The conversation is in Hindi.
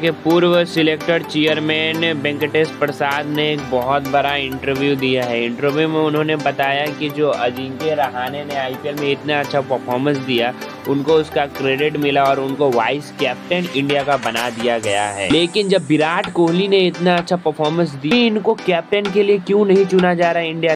के पूर्व सिलेक्टेड चेयरमैन वेंकटेश प्रसाद ने एक बहुत बड़ा इंटरव्यू दिया है। इंटरव्यू में उन्होंने बताया कि जो अजिंक्य रहाने ने आईपीएल में इतना अच्छा परफॉर्मेंस दिया, उनको उसका क्रेडिट मिला और उनको वाइस कैप्टन इंडिया का बना दिया गया है। लेकिन जब विराट कोहली ने इतना अच्छा परफॉर्मेंस दी इनको कैप्टन के लिए क्यों नहीं चुना जा रहा है इंडिया